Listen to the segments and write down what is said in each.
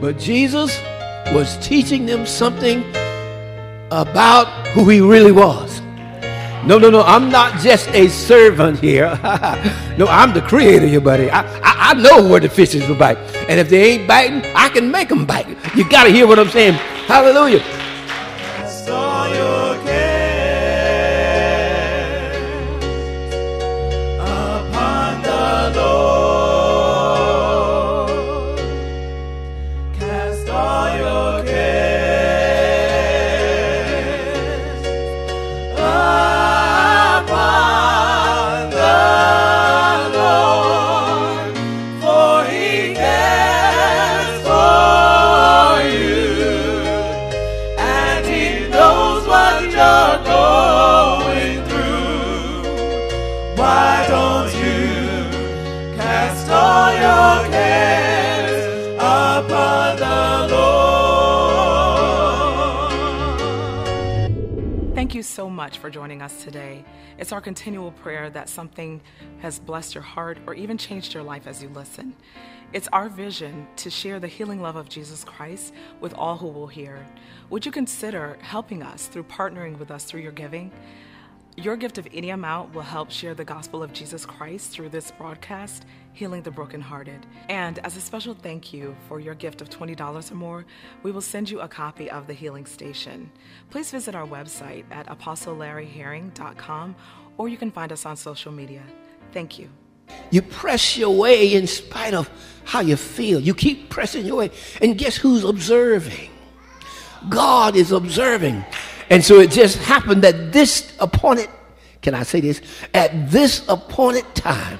But Jesus was teaching them something about who he really was. No, no, no, I'm not just a servant here. no, I'm the creator here, buddy. I, I, I, know where the fishes will bite. And if they ain't biting, I can make them bite. You got to hear what I'm saying. Hallelujah. Much for joining us today. It's our continual prayer that something has blessed your heart or even changed your life as you listen. It's our vision to share the healing love of Jesus Christ with all who will hear. Would you consider helping us through partnering with us through your giving? Your gift of any amount will help share the gospel of Jesus Christ through this broadcast, Healing the Brokenhearted. And as a special thank you for your gift of $20 or more, we will send you a copy of The Healing Station. Please visit our website at apostlelarryherring.com or you can find us on social media. Thank you. You press your way in spite of how you feel. You keep pressing your way. And guess who's observing? God is observing. And so it just happened that this appointed, can I say this? At this appointed time,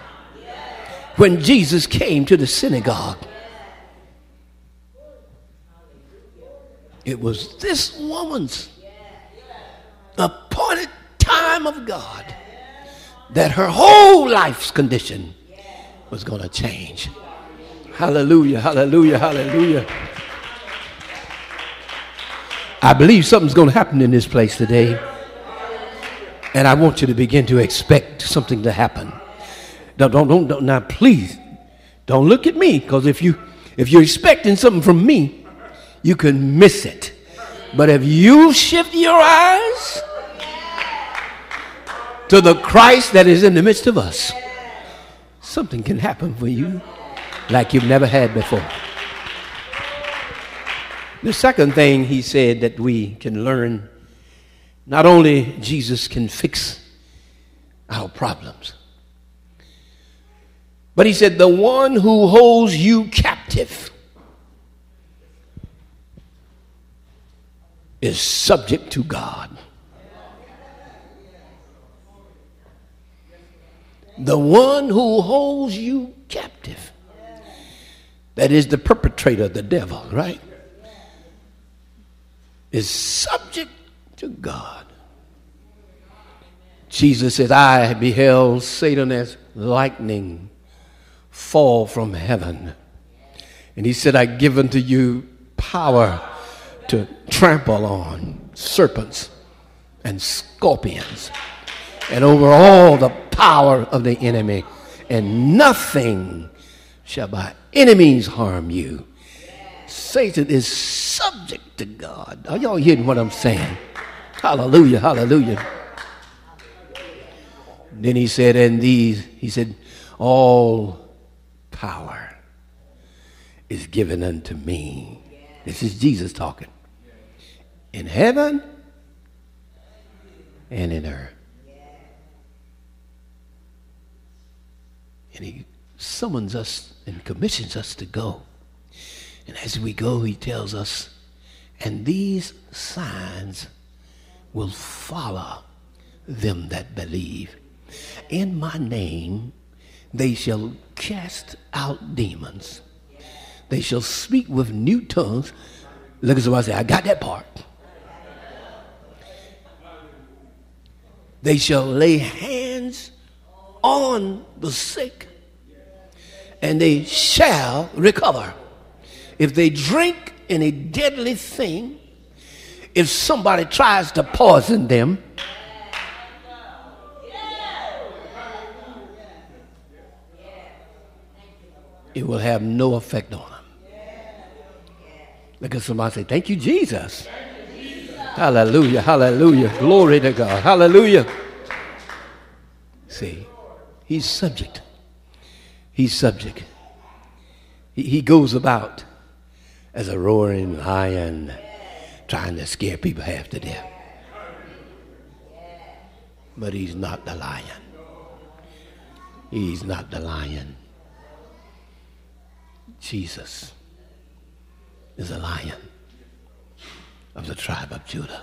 when Jesus came to the synagogue, it was this woman's appointed time of God that her whole life's condition was going to change. Hallelujah, hallelujah, hallelujah. I believe something's going to happen in this place today. And I want you to begin to expect something to happen. Don't, don't, don't, don't now please, don't look at me, because if you if you're expecting something from me, you can miss it. But if you shift your eyes to the Christ that is in the midst of us, something can happen for you like you've never had before. The second thing he said that we can learn not only Jesus can fix our problems, but he said, the one who holds you captive is subject to God. The one who holds you captive, that is the perpetrator, the devil, right? Is subject to God. Jesus says, I beheld Satan as lightning fall from heaven. And he said, I give unto you power to trample on serpents and scorpions and over all the power of the enemy, and nothing shall by any means harm you. Satan is subject to God. Are y'all hearing what I'm saying? Hallelujah, hallelujah. Then he said, and these, he said, all power is given unto me. This is Jesus talking. In heaven and in earth. And he summons us and commissions us to go. And as we go, he tells us, and these signs will follow them that believe. In my name, they shall cast out demons. They shall speak with new tongues. Look at somebody say, I got that part. They shall lay hands on the sick and they shall recover if they drink any deadly thing, if somebody tries to poison them, it will have no effect on them. Look at somebody say, Thank you, Jesus. Thank you, Jesus. Hallelujah, hallelujah. Glory to God. Hallelujah. See, he's subject. He's subject. He, he goes about as a roaring lion trying to scare people half to death. But he's not the lion. He's not the lion. Jesus is a lion of the tribe of Judah.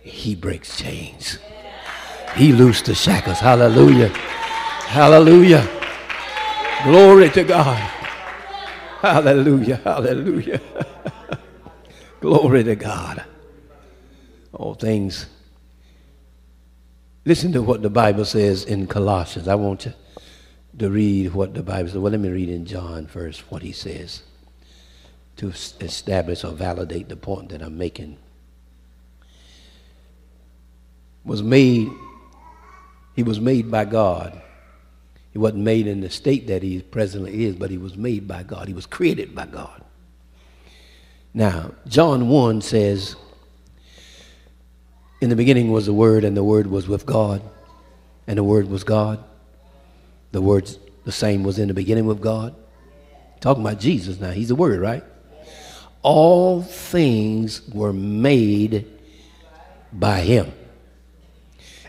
He breaks chains. He loosed the shackles. Hallelujah. Hallelujah. Glory to God. Hallelujah. Hallelujah. Glory to God. All things. Listen to what the Bible says in Colossians. I want you to read what the Bible says. Well, let me read in John first what he says to establish or validate the point that I'm making. Was made, he was made by God. He wasn't made in the state that he presently is, but he was made by God. He was created by God. Now, John 1 says, In the beginning was the Word, and the Word was with God, and the Word was God. The Word, the same, was in the beginning with God. Talking about Jesus now. He's the Word, right? all things were made by him.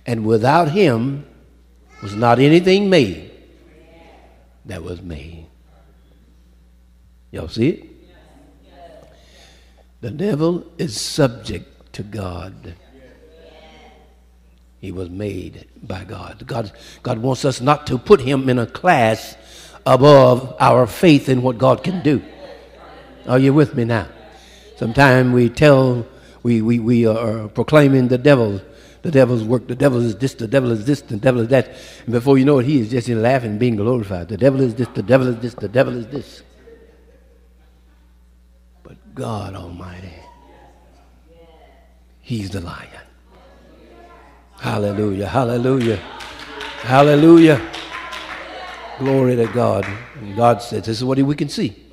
And without him was not anything made that was made. Y'all see it? The devil is subject to God. He was made by God. God. God wants us not to put him in a class above our faith in what God can do. Are you with me now? Sometimes we tell, we, we, we are proclaiming the devil, the devil's work, the devil is this, the devil is this, the devil is that. And before you know it, he is just in laughing, being glorified. The devil is this, the devil is this, the devil is this. But God Almighty, He's the lion. Hallelujah, hallelujah, hallelujah. Glory to God. And God says, this is what we can see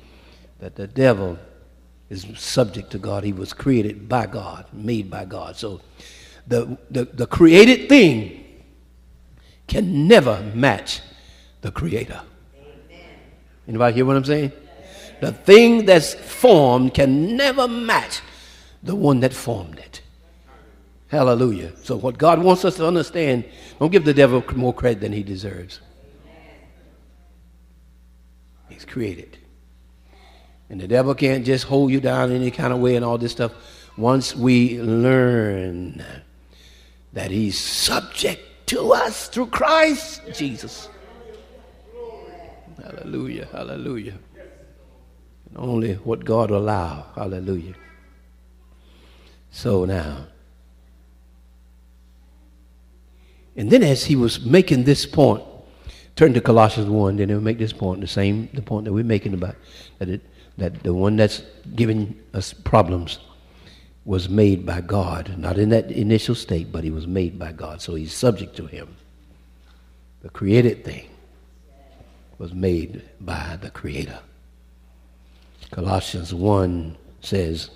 that the devil is subject to God. He was created by God, made by God. So the, the, the created thing can never match the creator. Anybody hear what I'm saying? The thing that's formed can never match the one that formed it. Hallelujah. So, what God wants us to understand, don't give the devil more credit than he deserves. He's created. And the devil can't just hold you down in any kind of way and all this stuff. Once we learn that he's subject to us through Christ Jesus. Hallelujah, hallelujah. And only what God allow. Hallelujah. So now, and then as he was making this point, turn to Colossians 1, then he'll make this point, the same the point that we're making about that it that the one that's giving us problems was made by God, not in that initial state, but he was made by God, so he's subject to him. The created thing was made by the Creator. Colossians 1 says,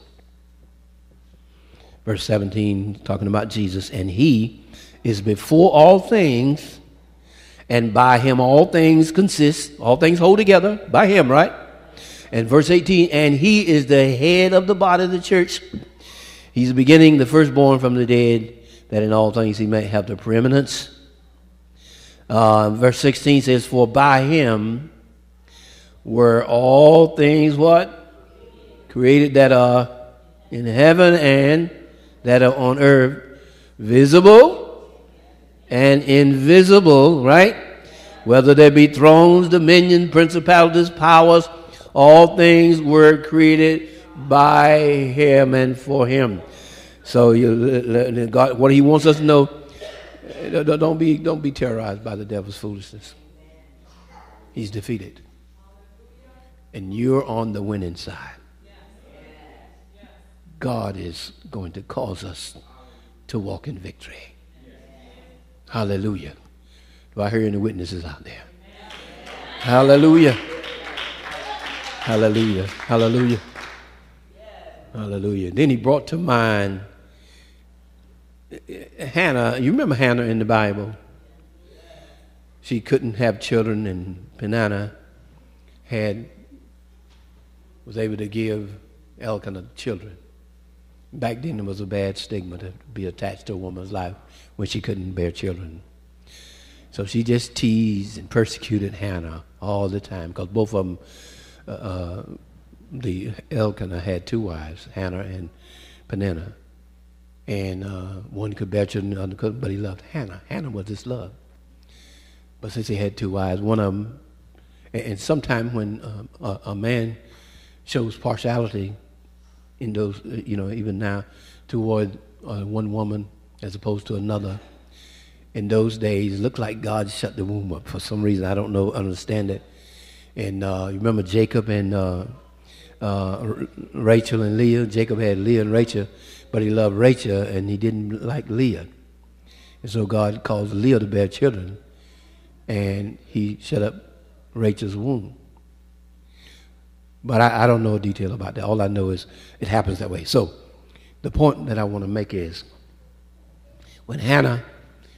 verse 17, talking about Jesus, and he is before all things, and by him all things consist, all things hold together, by him, right? And verse 18, and he is the head of the body of the church. He's the beginning, the firstborn from the dead, that in all things he may have the preeminence. Uh, verse 16 says, For by him were all things what? Created that are in heaven and that are on earth, visible and invisible, right? Whether there be thrones, dominion, principalities, powers, all things were created by him and for him. So you, God, what he wants us to know, eh, don't be, don't be terrorized by the devil's foolishness. He's defeated. And you're on the winning side. God is going to cause us to walk in victory. Hallelujah. Do I hear any witnesses out there? Hallelujah. Hallelujah. Hallelujah. Hallelujah. Then he brought to mind Hannah. You remember Hannah in the Bible? She couldn't have children, and Peninnah had was able to give Elkanah children. Back then, it was a bad stigma to be attached to a woman's life when she couldn't bear children. So she just teased and persecuted Hannah all the time because both of them, uh, uh, the Elkanah had two wives, Hannah and Peninnah. And uh, one could bear children, the other couldn't, but he loved Hannah. Hannah was his love. But since he had two wives, one of them, and, and sometimes when um, a, a man shows partiality in those, uh, you know, even now, toward uh, one woman as opposed to another. In those days, it looked like God shut the womb up for some reason. I don't know, understand it. And uh, you remember Jacob and uh, Rachel and Leah. Jacob had Leah and Rachel, but he loved Rachel and he didn't like Leah. And so God caused Leah to bear children, and he shut up Rachel's womb. But I, I don't know a detail about that. All I know is it happens that way. So the point that I want to make is when Hannah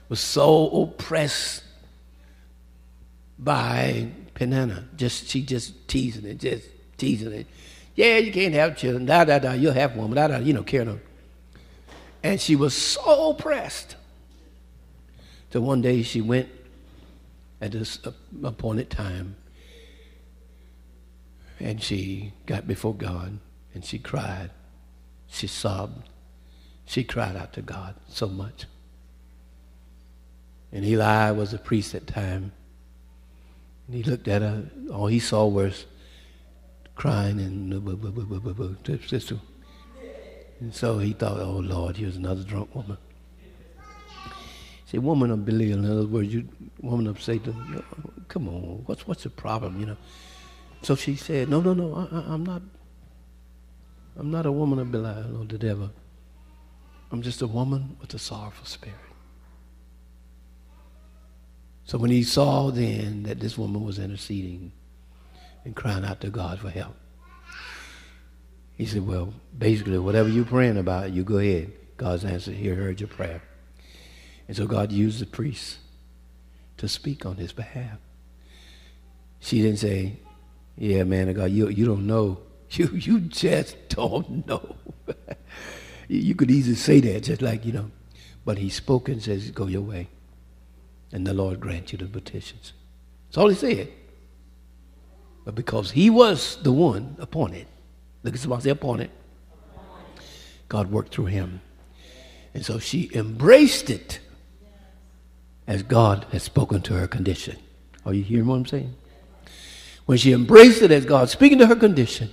was so oppressed by Peninnah, just she just teasing it, just teasing it. Yeah, you can't have children, da da da, you'll have one, da da, you know, carrying on. And she was so oppressed. So one day she went at this appointed time and she got before God and she cried. She sobbed. She cried out to God so much. And Eli was a priest at the time. And he looked at her. All he saw was crying and uh, and so he thought, oh Lord, here's another drunk woman. Say, woman of Belial, in other words, you woman of Satan, come on, what's what's the problem, you know? So she said, No, no, no, I, am not. I'm not a woman of Belial or the devil. I'm just a woman with a sorrowful spirit. So when he saw then that this woman was interceding and crying out to God for help, he said, Well, basically, whatever you're praying about, you go ahead. God's answered, He heard your prayer. And so God used the priest to speak on his behalf. She didn't say, yeah, man of God, you, you don't know. You, you just don't know. you could easily say that, just like, you know. But he spoke and says, go your way. And the Lord grant you the petitions. That's all he said. But because he was the one appointed, look at somebody say appointed, God worked through him. And so she embraced it as God had spoken to her condition. Are you hearing what I'm saying? when she embraced it as God speaking to her condition,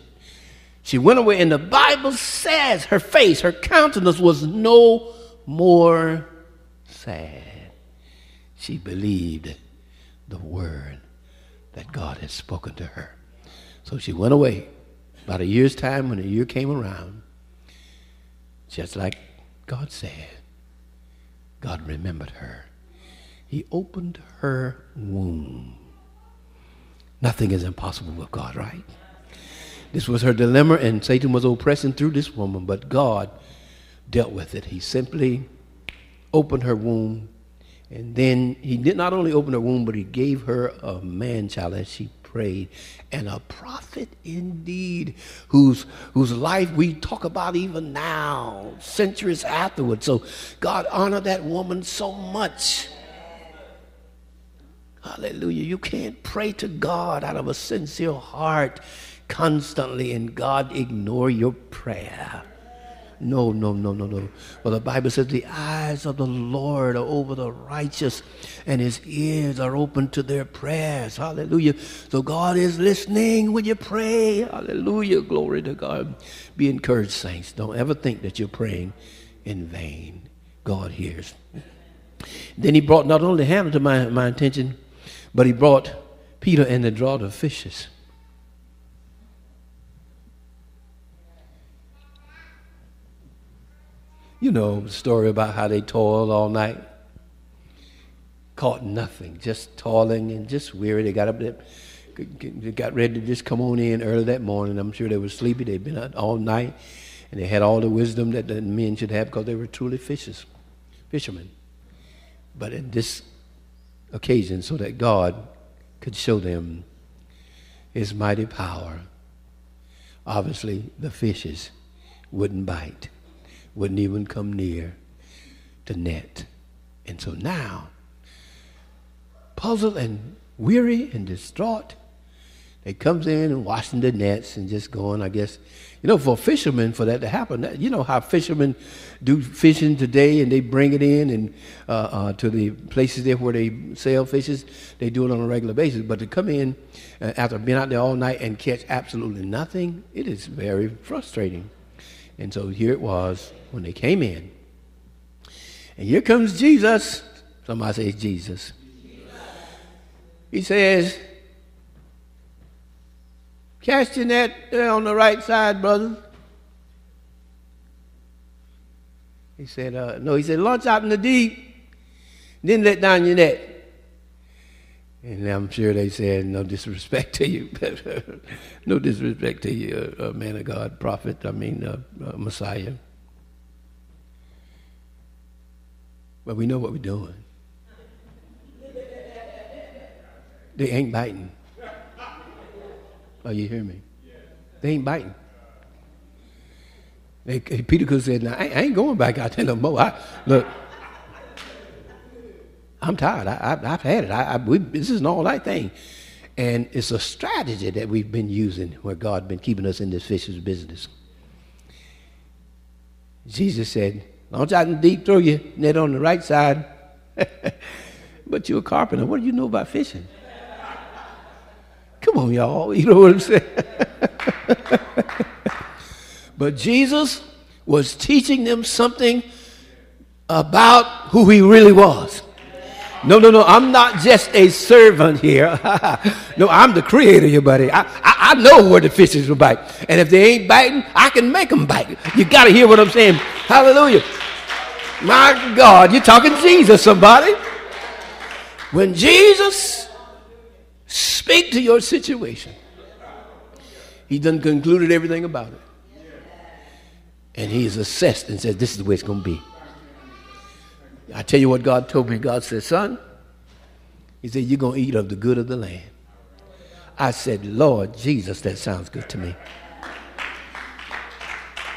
she went away, and the Bible says her face, her countenance was no more sad. She believed the word that God had spoken to her. So she went away. About a year's time, when a year came around, just like God said, God remembered her. He opened her womb Nothing is impossible with God, right? This was her dilemma, and Satan was oppressing through this woman, but God dealt with it. He simply opened her womb, and then he did not only open her womb, but he gave her a man child as she prayed, and a prophet indeed, whose, whose life we talk about even now, centuries afterwards. So God honored that woman so much Hallelujah. You can't pray to God out of a sincere heart constantly and God ignore your prayer. No, no, no, no, no. Well, the Bible says the eyes of the Lord are over the righteous and his ears are open to their prayers. Hallelujah. So God is listening when you pray. Hallelujah. Glory to God. Be encouraged, saints. Don't ever think that you're praying in vain. God hears. Then he brought not only Hannah to my, my attention, but he brought Peter and the draught of fishes. You know the story about how they toiled all night, caught nothing, just toiling and just weary. They got up there, got ready to just come on in early that morning. I'm sure they were sleepy. They'd been out all night. And they had all the wisdom that the men should have because they were truly fishers, fishermen. But in this occasion, so that God could show them his mighty power, obviously the fishes wouldn't bite, wouldn't even come near the net. And so now, puzzled and weary and distraught, they comes in and washing the nets and just going, I guess, you know, for fishermen, for that to happen, you know how fishermen do fishing today and they bring it in and uh, uh, to the places there where they sell fishes, they do it on a regular basis. But to come in uh, after being out there all night and catch absolutely nothing, it is very frustrating. And so here it was when they came in. And here comes Jesus. Somebody says Jesus. He says, Cast your net there on the right side, brother. He said, uh, no, he said, launch out in the deep, then let down your net. And I'm sure they said, no disrespect to you, but no disrespect to you, uh, uh, man of God, prophet, I mean, uh, uh, Messiah. But we know what we're doing. They ain't biting. Oh, you hear me? They ain't biting. They, Peter could have said, "Now I, I, ain't going back out there no more. I, look, I'm tired. I, have had it. I, we, this is an all night thing, and it's a strategy that we've been using where God has been keeping us in this fish's business." Jesus said, "Launch out in deep, throw your net on the right side." but you're a carpenter. What do you know about fishing? Come on, y'all. You know what I'm saying? but Jesus was teaching them something about who he really was. No, no, no. I'm not just a servant here. no, I'm the creator here, buddy. I, I, I, know where the fishes will bite. And if they ain't biting, I can make them bite. You got to hear what I'm saying. Hallelujah. My God, you're talking Jesus, somebody. When Jesus Speak to your situation. He done concluded everything about it. And he's assessed and says, This is the way it's going to be. I tell you what God told me. God said, Son, He said, You're going to eat of the good of the land. I said, Lord Jesus, that sounds good to me.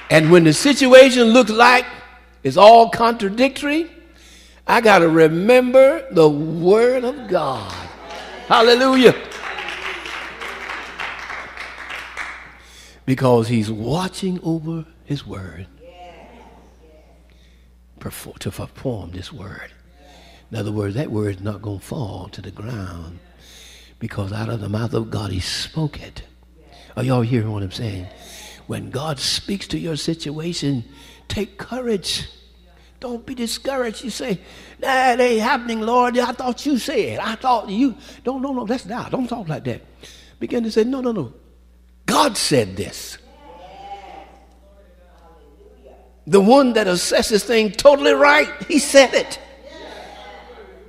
And when the situation looks like it's all contradictory, I got to remember the Word of God. Hallelujah. Because he's watching over his word to perform this word. In other words, that word is not going to fall to the ground because out of the mouth of God he spoke it. Are y'all hearing what I'm saying? When God speaks to your situation, take courage. Don't be discouraged. You say, that ain't happening, Lord. I thought you said. I thought you. Don't, no, no, that's not. Don't talk like that. Begin to say, no, no, no. God said this. The one that assesses things totally right, he said it.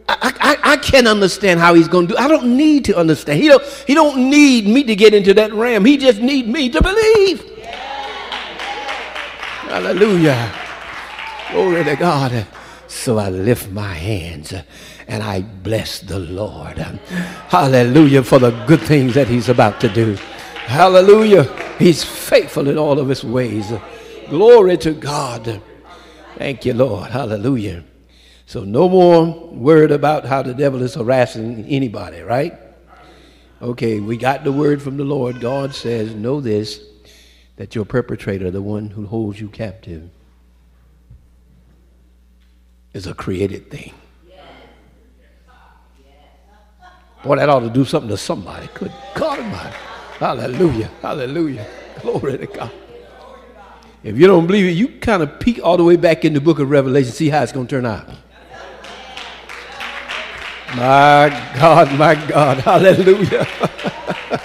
I, I, I can't understand how he's going to do. I don't need to understand. He don't, he don't need me to get into that ram. He just need me to believe. Hallelujah. Glory to God. So I lift my hands and I bless the Lord. Hallelujah for the good things that He's about to do. Hallelujah. He's faithful in all of His ways. Glory to God. Thank you, Lord. Hallelujah. So, no more word about how the devil is harassing anybody, right? Okay, we got the word from the Lord. God says, Know this, that your perpetrator, the one who holds you captive, is a created thing. Boy, that ought to do something to somebody. Good God Almighty. Hallelujah. Hallelujah. Glory to God. If you don't believe it, you kind of peek all the way back in the book of Revelation, see how it's going to turn out. My God, my God. Hallelujah.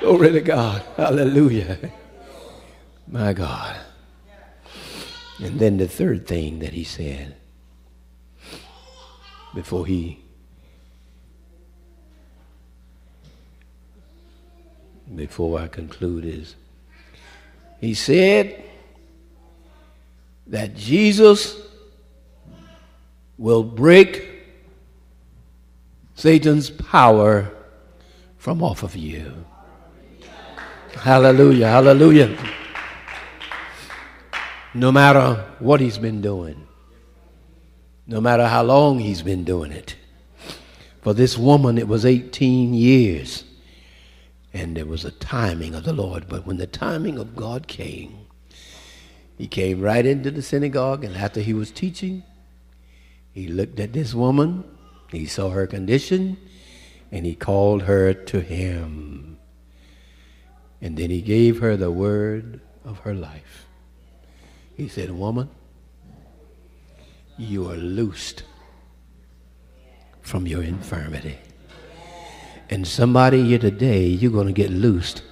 Glory to God. Hallelujah. My God. And then the third thing that he said before he before I conclude is he said that Jesus will break Satan's power from off of you. Hallelujah, hallelujah. No matter what he's been doing, no matter how long he's been doing it. For this woman, it was 18 years. And there was a timing of the Lord. But when the timing of God came, he came right into the synagogue, and after he was teaching, he looked at this woman, he saw her condition, and he called her to him. And then he gave her the word of her life. He said, Woman, you are loosed from your infirmity. And somebody here today, you're going to get loosed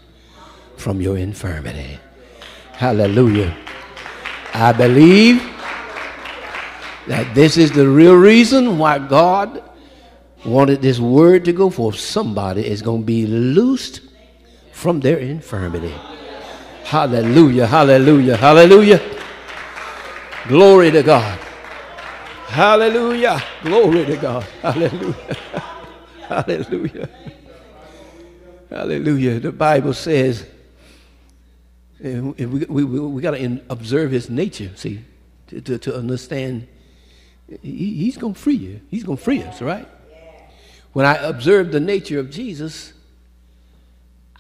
from your infirmity. Hallelujah. I believe that this is the real reason why God wanted this word to go forth. Somebody is going to be loosed from their infirmity. Hallelujah, hallelujah, hallelujah. Glory to God. Hallelujah. Glory to God. Hallelujah. Hallelujah. Hallelujah. The Bible says, and we, we, we, we got to observe his nature, see, to, to, to understand he, he's going to free you. He's going to free us, right? When I observe the nature of Jesus,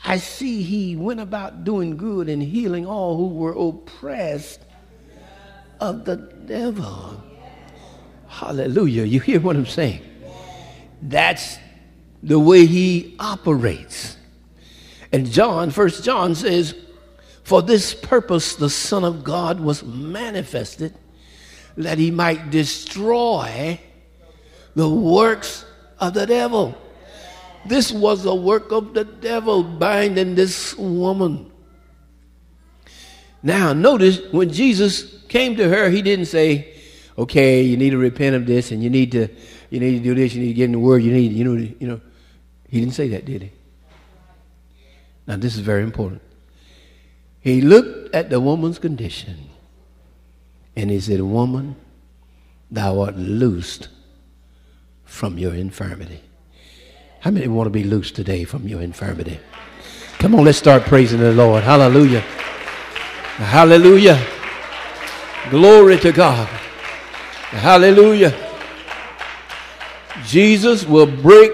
I see he went about doing good and healing all who were oppressed of the devil. Hallelujah. You hear what I'm saying? That's the way he operates. And John, First John says, For this purpose the Son of God was manifested, that he might destroy the works of the devil. This was a work of the devil binding this woman. Now, notice when Jesus came to her, he didn't say, okay, you need to repent of this and you need to you need to do this, you need to get in the word, you need, you know, you know. He didn't say that, did he? Now this is very important. He looked at the woman's condition and he said, Woman, thou art loosed from your infirmity. How many want to be loosed today from your infirmity? Come on, let's start praising the Lord. Hallelujah. Hallelujah. Glory to God. Hallelujah. Jesus will break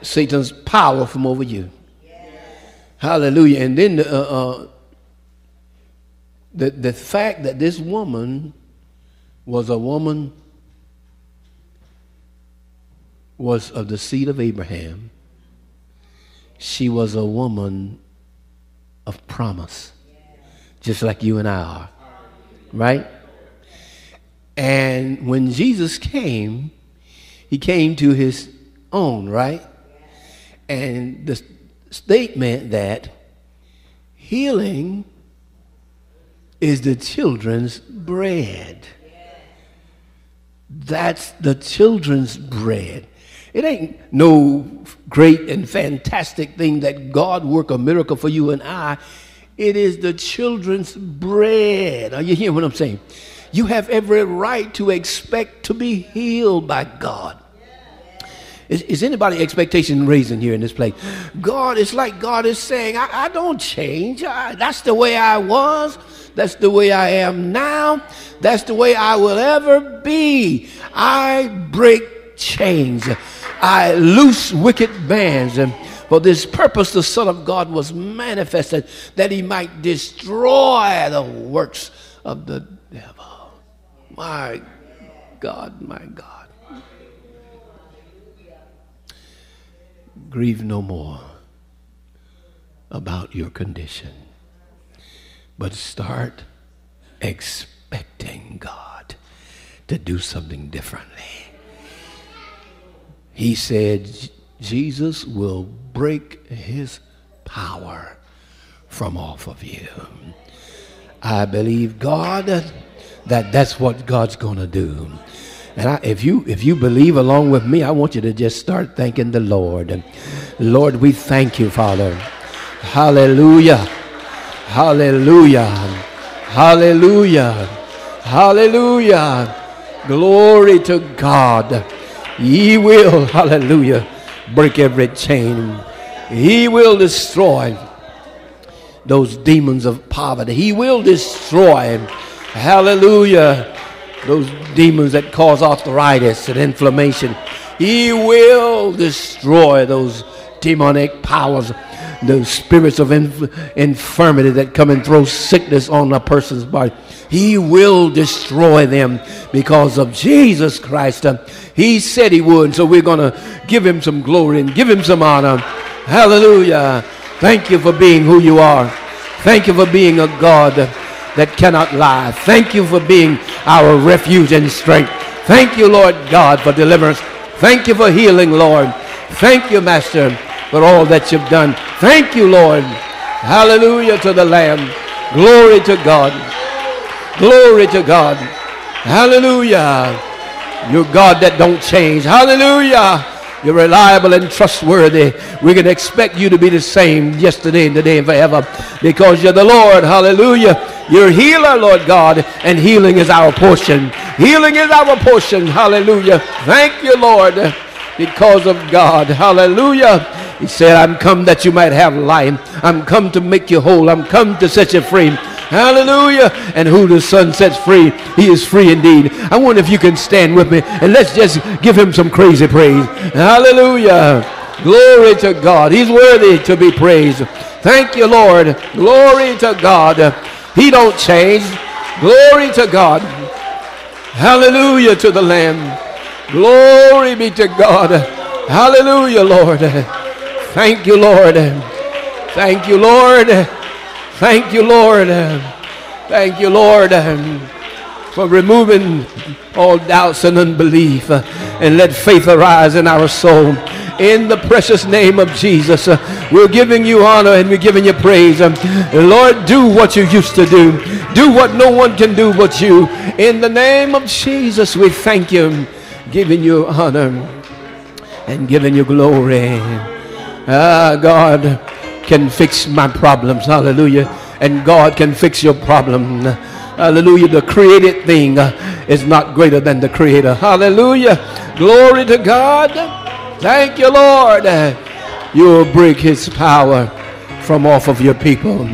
Satan's power from over you. Hallelujah. And then uh, uh, the, the fact that this woman was a woman was of the seed of Abraham. She was a woman of promise, just like you and I are. Right? And when Jesus came, he came to his own, right? And the statement that healing is the children's bread. That's the children's bread. It ain't no great and fantastic thing that God work a miracle for you and I. It is the children's bread. Are you hearing what I'm saying? You have every right to expect to be healed by God. Is, is anybody expectation raising here in this place? God, it's like God is saying, I, I don't change. I, that's the way I was. That's the way I am now. That's the way I will ever be. I break chains. I loose wicked bands. And for this purpose, the Son of God was manifested that he might destroy the works of the devil. My God, my God. Grieve no more about your condition, but start expecting God to do something differently. He said, Jesus will break his power from off of you. I believe God that that's what God's going to do. And I, if you if you believe along with me, I want you to just start thanking the Lord. Lord, we thank you, Father. Hallelujah. Hallelujah. Hallelujah. Hallelujah. Glory to God. He will, hallelujah, break every chain. He will destroy those demons of poverty. He will destroy, hallelujah, those demons that cause arthritis and inflammation. He will destroy those demonic powers, those spirits of inf- infirmity that come and throw sickness on a person's body. He will destroy them because of Jesus Christ. Uh, he said he would, so we're going to give him some glory and give him some honor. Hallelujah. Thank you for being who you are. Thank you for being a God that cannot lie. Thank you for being our refuge and strength. Thank you, Lord God, for deliverance. Thank you for healing, Lord. Thank you, Master, for all that you've done. Thank you, Lord. Hallelujah to the Lamb. Glory to God. Glory to God. Hallelujah. You're God that don't change. Hallelujah. You're reliable and trustworthy. We can expect you to be the same yesterday and today and forever because you're the Lord. Hallelujah. You're healer, Lord God, and healing is our portion. Healing is our portion. Hallelujah. Thank you, Lord, because of God. Hallelujah. He said, I'm come that you might have life. I'm come to make you whole. I'm come to set you free. Hallelujah. And who the Son sets free, he is free indeed. I wonder if you can stand with me and let's just give him some crazy praise. Hallelujah. Glory to God. He's worthy to be praised. Thank you, Lord. Glory to God. He don't change. Glory to God. Hallelujah to the Lamb. Glory be to God. Hallelujah, Lord. Thank you, Lord. Thank you, Lord. Thank you, Lord. Thank you, Lord, for removing all doubts and unbelief and let faith arise in our soul. In the precious name of Jesus, we're giving you honor and we're giving you praise. Lord, do what you used to do. Do what no one can do but you. In the name of Jesus, we thank you, giving you honor and giving you glory. Ah, God can fix my problems. Hallelujah. And God can fix your problem. Hallelujah. The created thing is not greater than the creator. Hallelujah. Glory to God. Thank you, Lord. You'll break his power from off of your people.